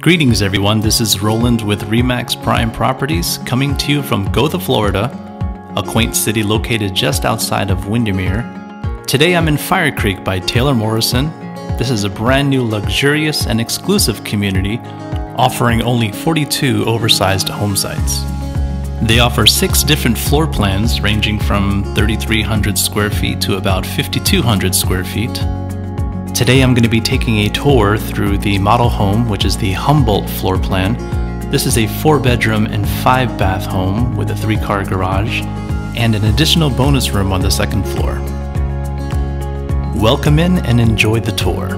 Greetings, everyone. This is Roland with Remax Prime Properties coming to you from Gotha, Florida, a quaint city located just outside of Windermere. Today I'm in Fire Creek by Taylor Morrison. This is a brand new, luxurious, and exclusive community offering only 42 oversized home sites. They offer six different floor plans ranging from 3,300 square feet to about 5,200 square feet. Today I'm going to be taking a tour through the model home, which is the Humboldt floor plan. This is a four bedroom and five bath home with a three car garage and an additional bonus room on the second floor. Welcome in and enjoy the tour.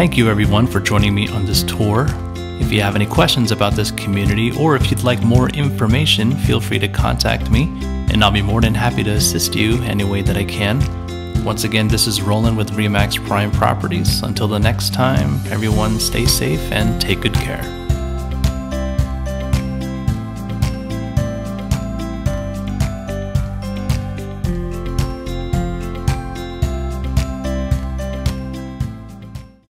Thank you everyone for joining me on this tour. If you have any questions about this community or if you'd like more information, feel free to contact me and I'll be more than happy to assist you any way that I can. Once again, this is Roland with Remax Prime Properties. Until the next time, everyone stay safe and take good care.